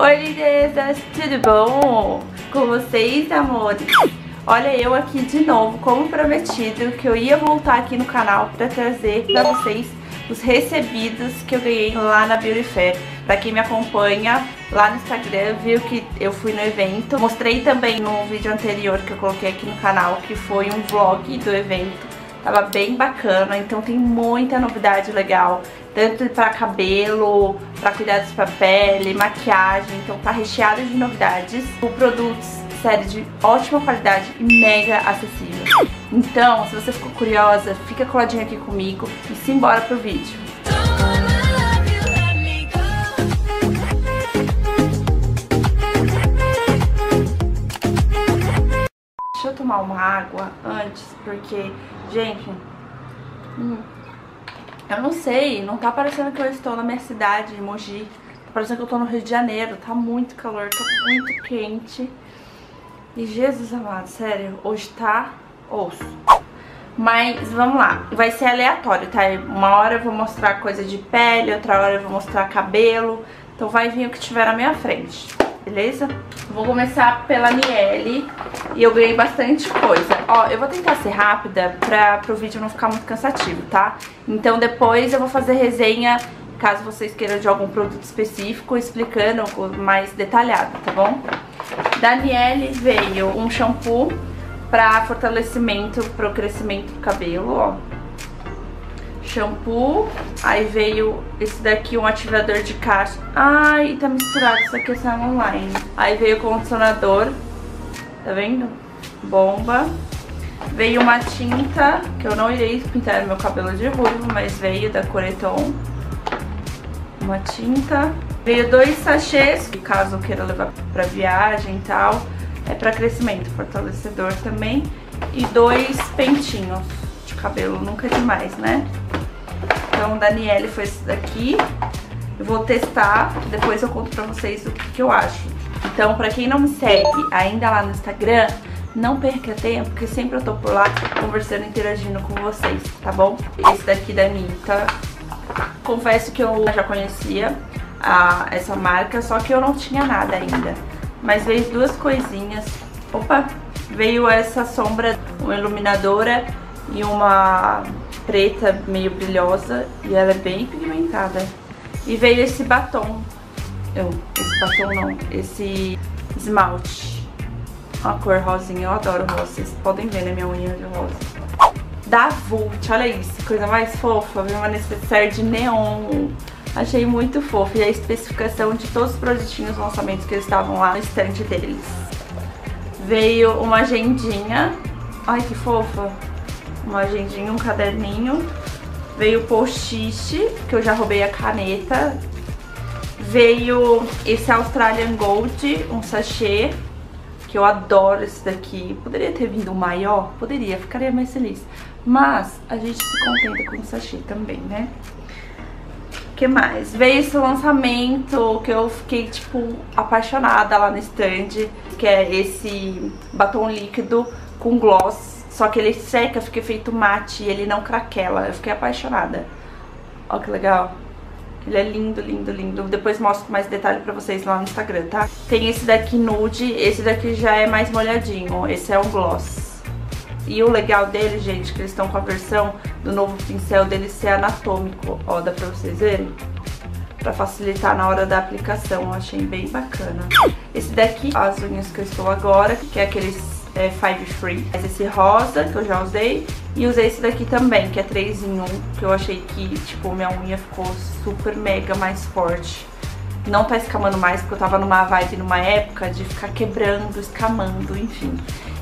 Oi lindezas, tudo bom? Com vocês, amores? Olha eu aqui de novo, como prometido, que eu ia voltar aqui no canal pra trazer pra vocês os recebidos que eu ganhei lá na Beauty Fair. Pra quem me acompanha lá no Instagram, viu que eu fui no evento. Mostrei também no vídeo anterior que eu coloquei aqui no canal, que foi um vlog do evento. Tava bem bacana, então tem muita novidade legal. Tanto para cabelo, para cuidados para pele, maquiagem. Então tá recheado de novidades. O produto, sério, de ótima qualidade e mega acessível. Então, se você ficou curiosa, fica coladinho aqui comigo e simbora pro vídeo. Deixa eu tomar uma água antes, porque, gente, hum, eu não sei, não tá parecendo que eu estou na minha cidade, em Mogi. Tá parecendo que eu tô no Rio de Janeiro, tá muito calor, tá muito quente. E Jesus amado, sério, hoje tá osso. Mas vamos lá, vai ser aleatório, tá? Uma hora eu vou mostrar coisa de pele, outra hora eu vou mostrar cabelo. Então vai vir o que tiver na minha frente beleza? Vou começar pela Miele e eu ganhei bastante coisa. Ó, eu vou tentar ser rápida pra pro vídeo não ficar muito cansativo, tá? Então depois eu vou fazer resenha, caso vocês queiram de algum produto específico, explicando mais detalhado, tá bom? Da Miele veio um shampoo pra fortalecimento, pro crescimento do cabelo, ó shampoo. Aí veio esse daqui, um ativador de caixa. Ai, tá misturado, isso aqui é online. Aí veio o condicionador, tá vendo? Bomba. Veio uma tinta, que eu não irei pintar meu cabelo de ruivo, mas veio da Coreton. Uma tinta. Veio dois sachês, que caso eu queira levar pra viagem e tal. É pra crescimento, fortalecedor também. E dois pentinhos de cabelo, nunca é demais, né? Então, Daniele foi esse daqui. Eu vou testar, depois eu conto pra vocês o que, que eu acho. Então, pra quem não me segue ainda lá no Instagram, não perca tempo, porque sempre eu tô por lá conversando, interagindo com vocês, tá bom? Esse daqui da Anitta, confesso que eu já conhecia a, essa marca, só que eu não tinha nada ainda. Mas veio duas coisinhas. Opa! Veio essa sombra, uma iluminadora e uma preta, meio brilhosa, e ela é bem pigmentada. E veio esse batom, eu, esse batom não, esse esmalte, uma cor rosinha, eu adoro rosa, vocês podem ver na minha unha de rosa. Da Vult, olha isso, coisa mais fofa, veio uma necessaire de neon, achei muito fofo, e a especificação de todos os produtinhos, lançamentos que eles estavam lá no estande deles. Veio uma agendinha, ai que fofa, uma agendinha, um caderninho. Veio post-it, que eu já roubei a caneta. Veio esse Australian Gold, um sachê, que eu adoro esse daqui. Poderia ter vindo maior? Poderia, ficaria mais feliz. Mas a gente se contenta com o sachê também, né? O que mais? Veio esse lançamento que eu fiquei, tipo, apaixonada lá no stand, que é esse batom líquido com gloss só que ele seca, fica feito mate e ele não craquela. Eu fiquei apaixonada. Ó que legal. Ele é lindo, lindo, lindo. Depois mostro mais detalhe pra vocês lá no Instagram, tá? Tem esse daqui nude, esse daqui já é mais molhadinho. Esse é um gloss. E o legal dele, gente, que eles estão com a versão do novo pincel dele ser anatômico. Ó, dá pra vocês verem? Pra facilitar na hora da aplicação. Eu achei bem bacana. Esse daqui, as unhas que eu estou agora, que é aqueles é, Five Free. Esse rosa, que eu já usei, e usei esse daqui também, que é 3 em 1, que eu achei que, tipo, minha unha ficou super mega mais forte. Não tá escamando mais, porque eu tava numa vibe, numa época de ficar quebrando, escamando, enfim.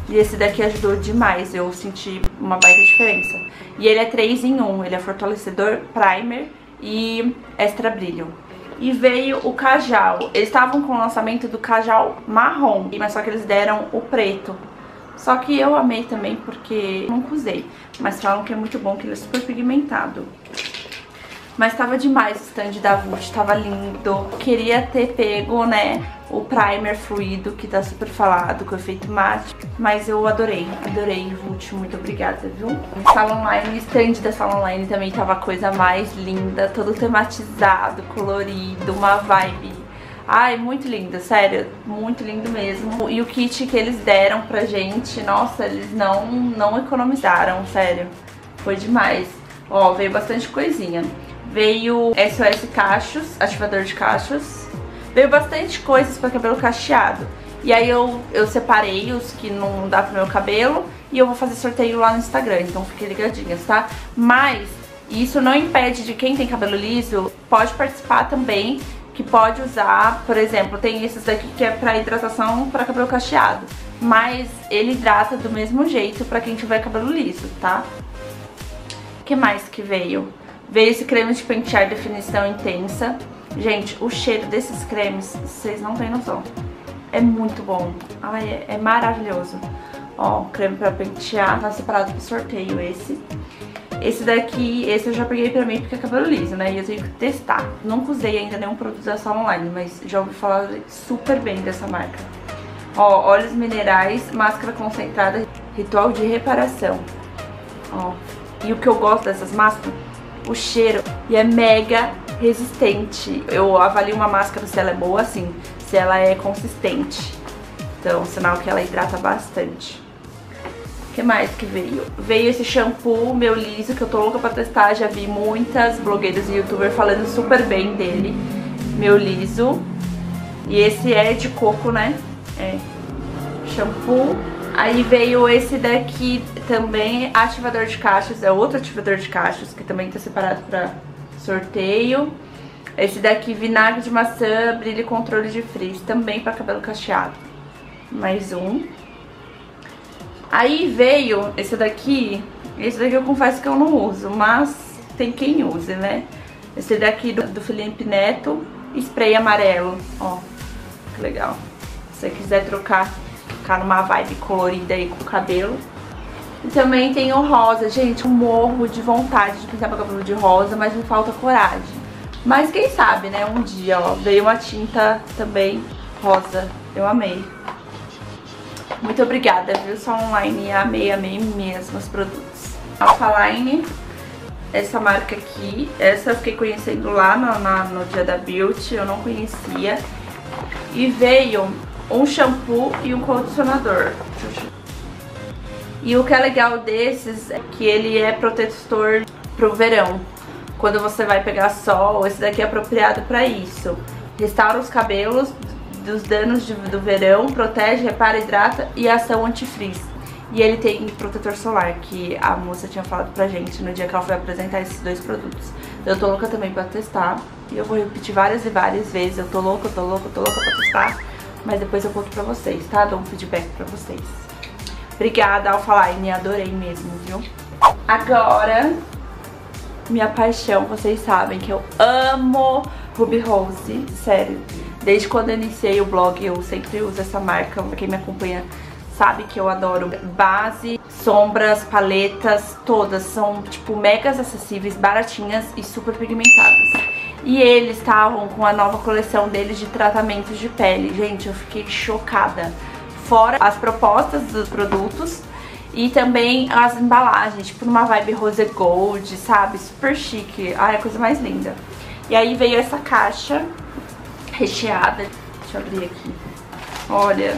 E esse daqui ajudou demais, eu senti uma baita diferença. E ele é 3 em 1, ele é fortalecedor, primer e extra brilho. E veio o cajal. Eles estavam com o lançamento do cajal marrom, mas só que eles deram o preto. Só que eu amei também porque nunca usei. Mas falam que é muito bom, que ele é super pigmentado. Mas tava demais o stand da Vult, tava lindo. Queria ter pego, né, o primer fluido, que tá super falado, com efeito mate. Mas eu adorei, adorei, Vult, muito obrigada, viu? O Online, o stand da Salon Online também tava a coisa mais linda, todo tematizado, colorido, uma vibe Ai, muito lindo, sério, muito lindo mesmo. E o kit que eles deram pra gente, nossa, eles não, não economizaram, sério. Foi demais. Ó, veio bastante coisinha. Veio SOS cachos, ativador de cachos. Veio bastante coisas pra cabelo cacheado. E aí eu, eu separei os que não dá pro meu cabelo e eu vou fazer sorteio lá no Instagram, então fiquem ligadinhas, tá? Mas isso não impede de quem tem cabelo liso, pode participar também que pode usar, por exemplo, tem esses daqui que é pra hidratação para cabelo cacheado, mas ele hidrata do mesmo jeito pra quem tiver cabelo liso, tá? Que mais que veio? Veio esse creme de pentear definição intensa. Gente, o cheiro desses cremes, vocês não têm noção. É muito bom. Ai, é, é maravilhoso. Ó, creme pra pentear, tá separado pro sorteio esse. Esse daqui, esse eu já peguei pra mim porque é cabelo liso, né? E eu tenho que testar. Nunca usei ainda nenhum produto da Sala Online, mas já ouvi falar super bem dessa marca. Ó, óleos minerais, máscara concentrada, ritual de reparação. Ó, e o que eu gosto dessas máscaras? O cheiro. E é mega resistente. Eu avalio uma máscara se ela é boa assim, se ela é consistente. Então, sinal que ela hidrata bastante que mais que veio? Veio esse shampoo meu liso, que eu tô louca pra testar. Já vi muitas blogueiras e youtubers falando super bem dele. Meu liso. E esse é de coco, né? É. Shampoo. Aí veio esse daqui também, ativador de cachos. É outro ativador de cachos, que também tá separado pra sorteio. Esse daqui, vinagre de maçã, brilho e controle de frizz. Também pra cabelo cacheado. Mais um. Aí veio esse daqui, esse daqui eu confesso que eu não uso, mas tem quem use, né? Esse daqui do, do Felipe Neto, spray amarelo, ó, que legal. Se você quiser trocar, ficar numa vibe colorida aí com o cabelo. E também tem o rosa, gente, eu morro de vontade de pintar meu cabelo de rosa, mas me falta coragem. Mas quem sabe, né, um dia, ó, veio uma tinta também rosa, eu amei. Muito obrigada, viu? Só online, amei, amei mesmo os produtos. Alphaline, essa marca aqui, essa eu fiquei conhecendo lá no, na, no dia da Beauty, eu não conhecia. E veio um shampoo e um condicionador. E o que é legal desses é que ele é protetor pro verão. Quando você vai pegar sol, esse daqui é apropriado para isso. Restaura os cabelos dos danos de, do verão, protege, repara, hidrata e ação antifrizz. E ele tem protetor solar, que a moça tinha falado pra gente no dia que ela foi apresentar esses dois produtos. Eu tô louca também pra testar. E eu vou repetir várias e várias vezes. Eu tô louca, eu tô louca, eu tô louca pra testar. Mas depois eu conto pra vocês, tá? Dou um feedback pra vocês. Obrigada, Alphaline. Adorei mesmo, viu? Agora, minha paixão. Vocês sabem que eu amo Ruby Rose. Sério. Desde quando eu iniciei o blog, eu sempre uso essa marca. Quem me acompanha sabe que eu adoro base, sombras, paletas, todas são tipo megas acessíveis, baratinhas e super pigmentadas. E eles estavam com a nova coleção deles de tratamentos de pele. Gente, eu fiquei chocada. Fora as propostas dos produtos e também as embalagens, tipo numa vibe rose gold, sabe? Super chique. Ai, a coisa mais linda. E aí veio essa caixa recheada. Deixa eu abrir aqui. Olha,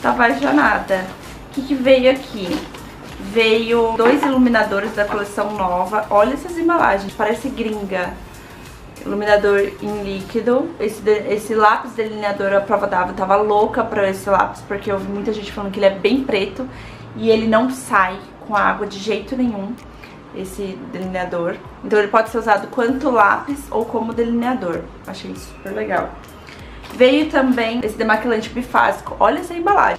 tá apaixonada. O que, que veio aqui? Veio dois iluminadores da coleção nova. Olha essas embalagens, parece gringa. Iluminador em líquido. Esse, esse lápis delineador a prova d'água tava louca pra esse lápis, porque eu vi muita gente falando que ele é bem preto e ele não sai com água de jeito nenhum esse delineador. Então ele pode ser usado quanto lápis ou como delineador. Achei super legal. Veio também esse demaquilante bifásico. Olha essa embalagem.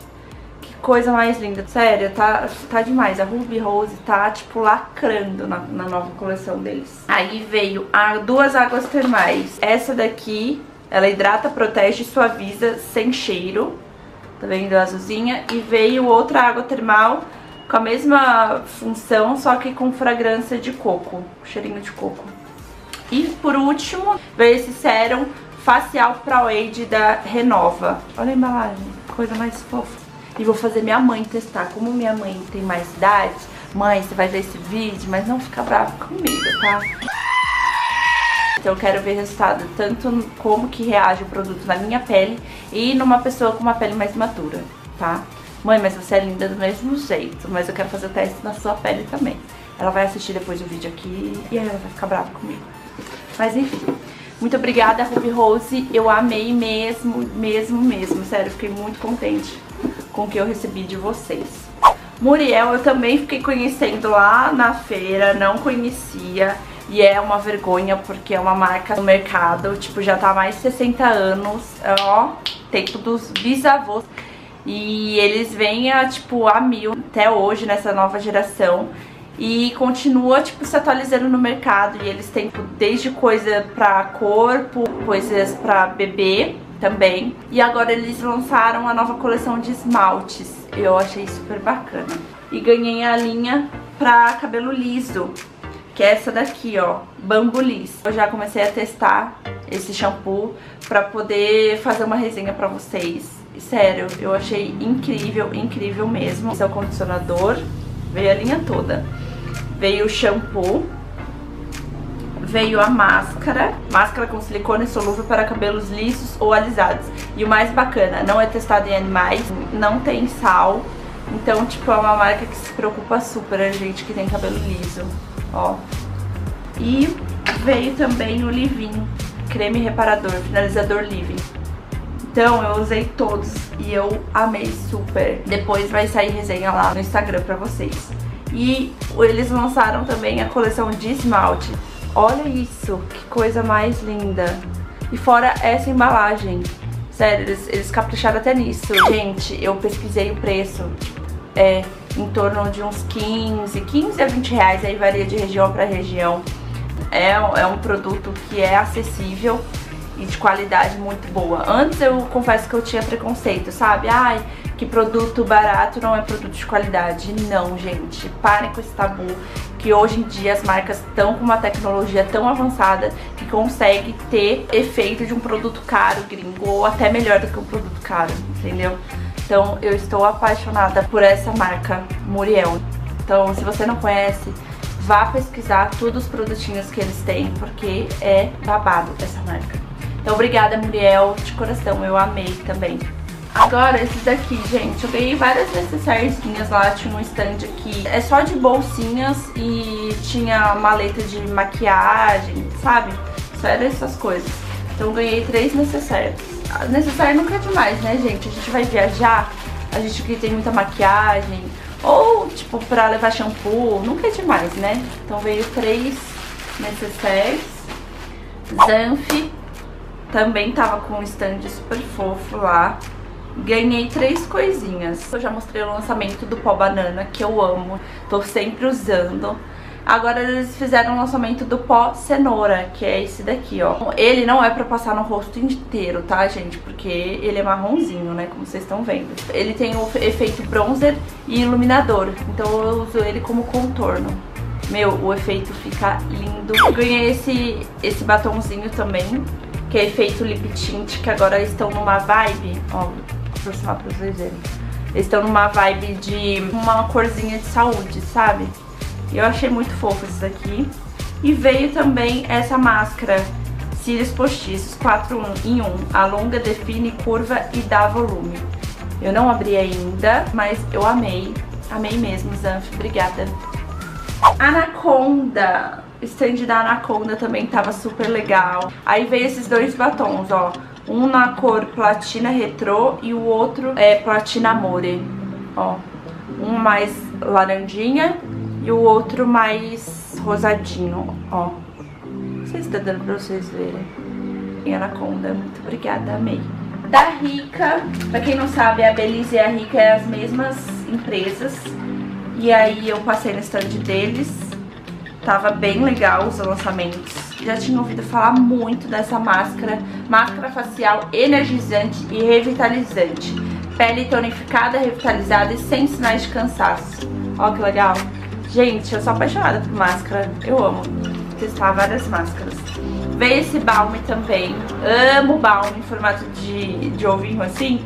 Que coisa mais linda. Sério, tá, tá demais. A Ruby Rose tá, tipo, lacrando na, na nova coleção deles. Aí veio a, duas águas termais. Essa daqui, ela hidrata, protege e suaviza sem cheiro. Tá vendo a azulzinha? E veio outra água termal com a mesma função, só que com fragrância de coco. Cheirinho de coco. E por último, veio esse sérum facial Pro Age da Renova. Olha a embalagem, coisa mais fofa. E vou fazer minha mãe testar. Como minha mãe tem mais idade, mãe, você vai ver esse vídeo, mas não fica brava comigo, tá? então eu quero ver resultado tanto como que reage o produto na minha pele e numa pessoa com uma pele mais madura, tá? Mãe, mas você é linda do mesmo jeito, mas eu quero fazer o teste na sua pele também. Ela vai assistir depois o vídeo aqui e aí ela vai ficar brava comigo. Mas enfim, muito obrigada, Ruby Rose. Eu amei mesmo, mesmo, mesmo. Sério, fiquei muito contente com o que eu recebi de vocês. Muriel eu também fiquei conhecendo lá na feira, não conhecia. E é uma vergonha porque é uma marca no mercado, tipo, já tá há mais de 60 anos, ó, tempo dos bisavôs. E eles vêm a, tipo, a mil até hoje, nessa nova geração. E continua, tipo, se atualizando no mercado. E eles têm tipo, desde coisa pra corpo, coisas pra bebê também. E agora eles lançaram a nova coleção de esmaltes. Eu achei super bacana. E ganhei a linha pra cabelo liso, que é essa daqui, ó, Bambu. Eu já comecei a testar esse shampoo pra poder fazer uma resenha pra vocês sério, eu achei incrível, incrível mesmo. Esse é o condicionador, veio a linha toda. Veio o shampoo, veio a máscara, máscara com silicone solúvel para cabelos lisos ou alisados. E o mais bacana, não é testado em animais, não tem sal, então, tipo, é uma marca que se preocupa super a gente que tem cabelo liso, ó. E veio também o Livin, creme reparador, finalizador Living. Então eu usei todos e eu amei super. Depois vai sair resenha lá no Instagram pra vocês. E eles lançaram também a coleção de esmalte. Olha isso, que coisa mais linda. E fora essa embalagem. Sério, eles, eles capricharam até nisso. Gente, eu pesquisei o preço. É em torno de uns 15, 15 a 20 reais. Aí varia de região para região. É, é um produto que é acessível e de qualidade muito boa. Antes eu confesso que eu tinha preconceito, sabe? Ai, que produto barato não é produto de qualidade. Não, gente, parem com esse tabu que hoje em dia as marcas estão com uma tecnologia tão avançada que consegue ter efeito de um produto caro, gringo, ou até melhor do que um produto caro, entendeu? Então eu estou apaixonada por essa marca Muriel. Então se você não conhece, vá pesquisar todos os produtinhos que eles têm, porque é babado essa marca. Então, obrigada, Muriel, de coração, eu amei também. Agora, esses daqui, gente, eu ganhei várias necessairezinhas lá, tinha um stand aqui. É só de bolsinhas e tinha maleta de maquiagem, sabe? Só era essas coisas. Então, ganhei três necessários. Necessário nunca é demais, né, gente? A gente vai viajar, a gente que tem muita maquiagem, ou, tipo, pra levar shampoo, nunca é demais, né? Então, veio três necessários. Zanf, também tava com um stand super fofo lá. Ganhei três coisinhas. Eu já mostrei o lançamento do pó banana, que eu amo. Tô sempre usando. Agora eles fizeram o lançamento do pó cenoura, que é esse daqui, ó. Ele não é pra passar no rosto inteiro, tá, gente? Porque ele é marronzinho, né, como vocês estão vendo. Ele tem o efeito bronzer e iluminador, então eu uso ele como contorno. Meu, o efeito fica lindo. Ganhei esse, esse batomzinho também, que é efeito lip tint, que agora estão numa vibe, ó, aproximar pra vocês verem. Eles estão numa vibe de uma corzinha de saúde, sabe? Eu achei muito fofo esses aqui. E veio também essa máscara cílios postiços 4 em 1, alonga, define, curva e dá volume. Eu não abri ainda, mas eu amei, amei mesmo, Zanf, obrigada. Anaconda, stand da Anaconda também tava super legal. Aí veio esses dois batons, ó. Um na cor platina retrô e o outro é platina amore, ó. Um mais laranjinha e o outro mais rosadinho, ó. Não sei se tá dando pra vocês verem. E Anaconda, muito obrigada, amei. Da Rica, pra quem não sabe, a Belize e a Rica é as mesmas empresas. E aí eu passei no stand deles Tava bem legal os lançamentos. Já tinha ouvido falar muito dessa máscara. Máscara facial energizante e revitalizante. Pele tonificada, revitalizada e sem sinais de cansaço. Ó que legal. Gente, eu sou apaixonada por máscara. Eu amo testar várias máscaras. Veio esse balme também. Amo balme em formato de, de ovinho assim.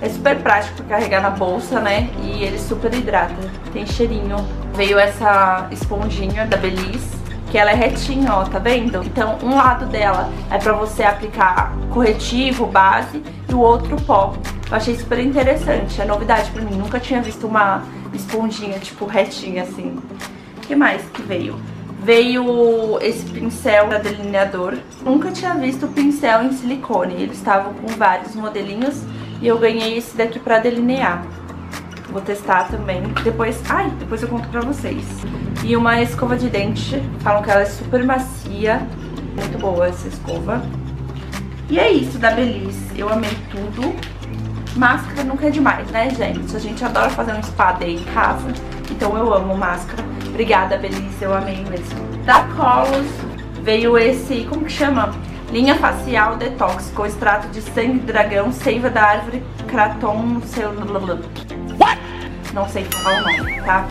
É super prático pra carregar na bolsa, né? E ele super hidrata. Tem cheirinho. Veio essa esponjinha da Belize. Que ela é retinha, ó, tá vendo? Então, um lado dela é pra você aplicar corretivo, base, e o outro pó. Eu achei super interessante, é novidade pra mim. Nunca tinha visto uma esponjinha, tipo, retinha, assim. O que mais que veio? Veio esse pincel da delineador. Nunca tinha visto pincel em silicone. Eles estavam com vários modelinhos e eu ganhei esse daqui pra delinear. Vou testar também. Depois, ai, depois eu conto pra vocês. E uma escova de dente. Falam que ela é super macia. Muito boa essa escova. E é isso da Belize. Eu amei tudo. Máscara nunca é demais, né, gente? A gente adora fazer um spa day em casa. Então eu amo máscara. Obrigada, Belize. Eu amei mesmo. Da Colos veio esse, como que chama? Linha facial detox com extrato de sangue dragão, seiva da árvore Kraton, seu não sei falar o nome, tá?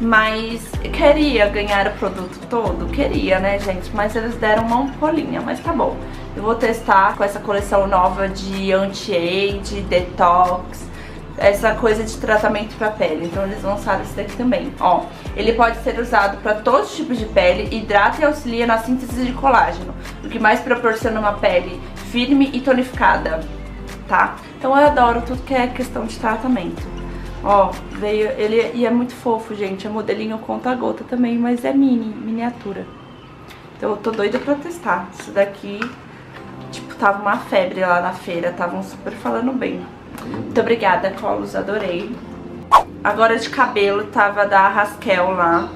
Mas queria ganhar o produto todo, queria, né, gente? Mas eles deram uma ampolinha, mas tá bom. Eu vou testar com essa coleção nova de anti-age, detox, essa coisa de tratamento pra pele. Então eles lançaram esse daqui também. Ó, ele pode ser usado pra todos os tipos de pele, hidrata e auxilia na síntese de colágeno, o que mais proporciona uma pele firme e tonificada, tá? Então eu adoro tudo que é questão de tratamento. Ó, veio, ele e é muito fofo, gente, é modelinho conta-gota também, mas é mini, miniatura. Então eu tô doida pra testar. Isso daqui, tipo, tava uma febre lá na feira, estavam super falando bem. Muito obrigada, Colos, adorei. Agora de cabelo, tava da Raskel lá.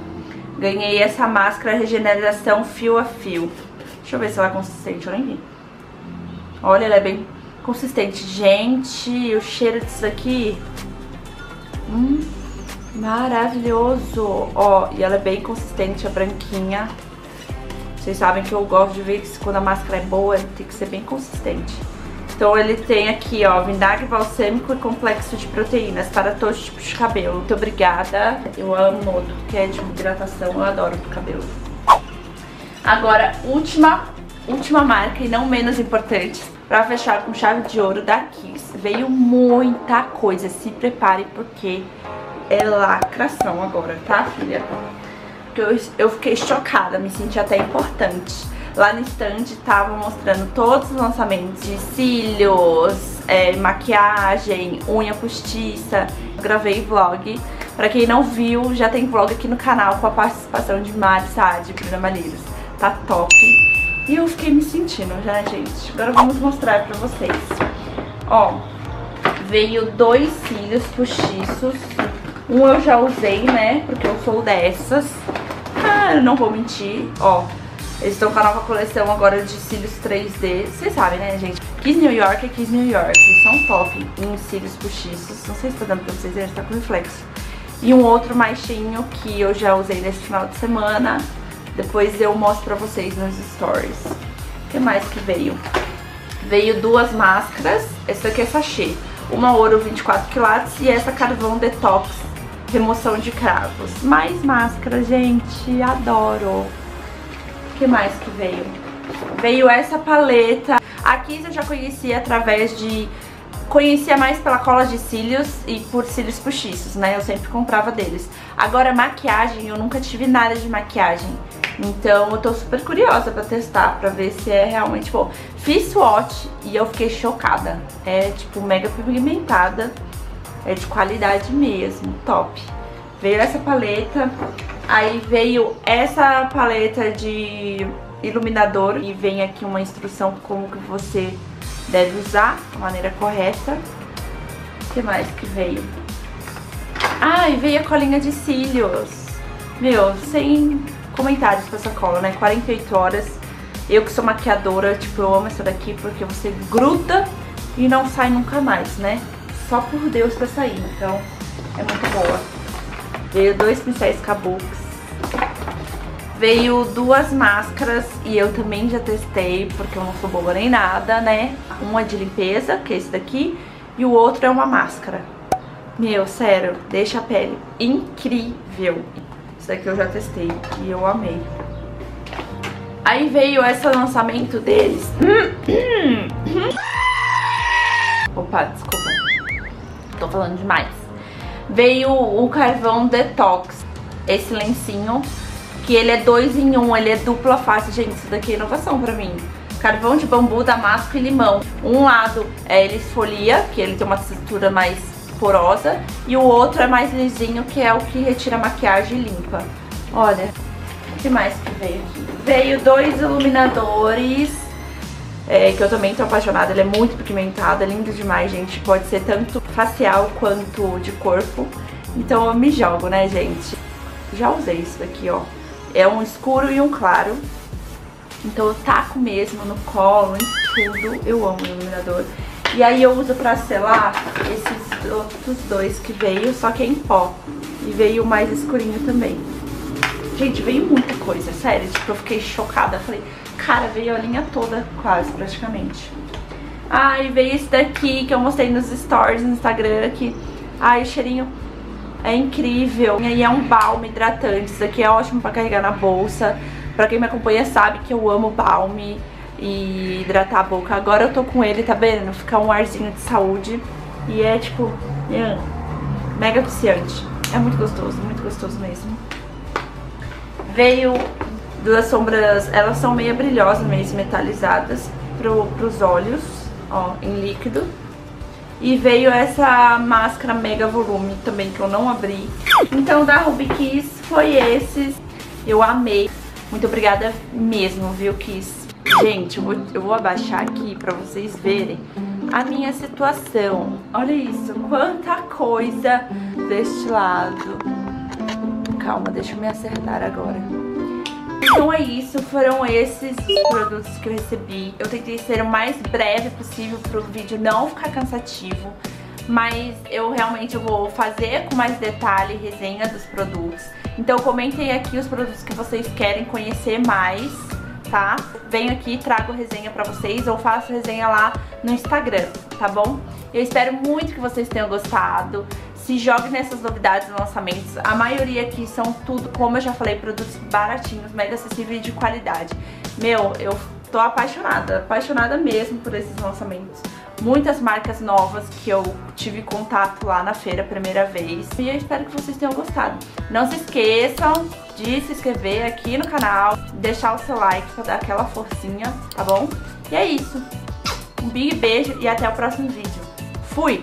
Ganhei essa máscara regeneração fio a fio. Deixa eu ver se ela é consistente, eu nem vi. Olha, ela é bem consistente. Gente, o cheiro disso aqui Hum, maravilhoso. Ó, e ela é bem consistente, é branquinha. Vocês sabem que eu gosto de ver que quando a máscara é boa, tem que ser bem consistente. Então ele tem aqui, ó, vinagre balsâmico e complexo de proteínas para todos os tipos de cabelo. Muito obrigada. Eu amo tudo que é de hidratação, eu adoro pro cabelo. Agora, última, última marca e não menos importante, para fechar com chave de ouro da Kiss. Veio muita coisa, se prepare porque é lacração agora, tá, filha? Porque eu, eu fiquei chocada, me senti até importante. Lá no stand tava mostrando todos os lançamentos de cílios, é, maquiagem, unha postiça. Gravei vlog. Pra quem não viu, já tem vlog aqui no canal com a participação de Mari Saad e Bruna Malheiros. Tá top. E eu fiquei me sentindo já, gente. Agora vamos mostrar pra vocês. Ó, veio dois cílios postiços. Um eu já usei, né? Porque eu sou dessas. Ah, eu não vou mentir. Ó, eles estão com a nova coleção agora de cílios 3D. Vocês sabem, né, gente? Kiss New York é Kiss New York. Eles são top em cílios postiços. Não sei se tá dando pra vocês verem, tá com reflexo. E um outro mais cheinho que eu já usei nesse final de semana. Depois eu mostro pra vocês nos stories. O que mais que veio? Veio duas máscaras. Essa aqui é sachê. Uma ouro 24 quilates e essa carvão detox remoção de cravos. Mais máscara, gente. Adoro. O que mais que veio? Veio essa paleta. Aqui eu já conheci através de conhecia mais pela cola de cílios e por cílios postiços, né? Eu sempre comprava deles. Agora, maquiagem, eu nunca tive nada de maquiagem. Então eu tô super curiosa pra testar, pra ver se é realmente bom. Fiz swatch e eu fiquei chocada. É, tipo, mega pigmentada. É de qualidade mesmo, top. Veio essa paleta, aí veio essa paleta de iluminador e vem aqui uma instrução como que você deve usar da maneira correta. O que mais que veio? Ah, e veio a colinha de cílios. Meu, sem comentários com essa cola, né? 48 horas. Eu que sou maquiadora, tipo, eu amo essa daqui porque você gruda e não sai nunca mais, né? Só por Deus pra sair, então é muito boa. Veio dois pincéis Kabuks. Veio duas máscaras e eu também já testei, porque eu não sou boba nem nada, né? Uma de limpeza, que é esse daqui, e o outro é uma máscara. Meu, sério, deixa a pele incrível. Esse daqui eu já testei e eu amei. Aí veio esse lançamento deles. Opa, desculpa. Tô falando demais. Veio o carvão detox. Esse lencinho que que ele é dois em um, ele é dupla face. Gente, isso daqui é inovação pra mim. Carvão de bambu, damasco e limão. Um lado é, ele esfolia, que ele tem uma textura mais porosa, e o outro é mais lisinho, que é o que retira a maquiagem e limpa. Olha, o que mais que veio aqui? Veio dois iluminadores, é, que eu também tô apaixonada, ele é muito pigmentado, é lindo demais, gente. Pode ser tanto facial quanto de corpo. Então eu me jogo, né, gente? Já usei isso daqui, ó. É um escuro e um claro. Então eu taco mesmo no colo, em tudo. Eu amo iluminador. E aí eu uso pra selar esses outros dois que veio, só que é em pó. E veio mais escurinho também. Gente, veio muita coisa, sério. Tipo, eu fiquei chocada. Falei, cara, veio a linha toda quase, praticamente. Ai, ah, veio esse daqui que eu mostrei nos stories no Instagram, que... Ai, o cheirinho é incrível. E aí é um balme hidratante. Isso aqui é ótimo pra carregar na bolsa. Pra quem me acompanha sabe que eu amo balme e hidratar a boca. Agora eu tô com ele, tá vendo? Fica um arzinho de saúde. E é tipo, é, mega viciante. É muito gostoso, muito gostoso mesmo. Veio duas sombras, elas são meio brilhosas, meio metalizadas pro, pros olhos, ó, em líquido. E veio essa máscara mega volume também, que eu não abri. Então da Ruby Kiss foi esses. Eu amei. Muito obrigada mesmo, viu, Kiss? Gente, eu vou, eu vou abaixar aqui pra vocês verem a minha situação. Olha isso, quanta coisa deste lado. Calma, deixa eu me acertar agora. Então é isso, foram esses produtos que eu recebi. Eu tentei ser o mais breve possível pro vídeo não ficar cansativo. Mas eu realmente vou fazer com mais detalhe resenha dos produtos. Então comentem aqui os produtos que vocês querem conhecer mais, tá? Venho aqui, trago resenha pra vocês ou faço resenha lá no Instagram, tá bom? Eu espero muito que vocês tenham gostado. Se jogue nessas novidades e lançamentos. A maioria aqui são tudo, como eu já falei, produtos baratinhos, mega acessíveis e de qualidade. Meu, eu tô apaixonada, apaixonada mesmo por esses lançamentos muitas marcas novas que eu tive contato lá na feira a primeira vez. E eu espero que vocês tenham gostado. Não se esqueçam de se inscrever aqui no canal, deixar o seu like pra dar aquela forcinha, tá bom? E é isso. Um big beijo e até o próximo vídeo. Fui!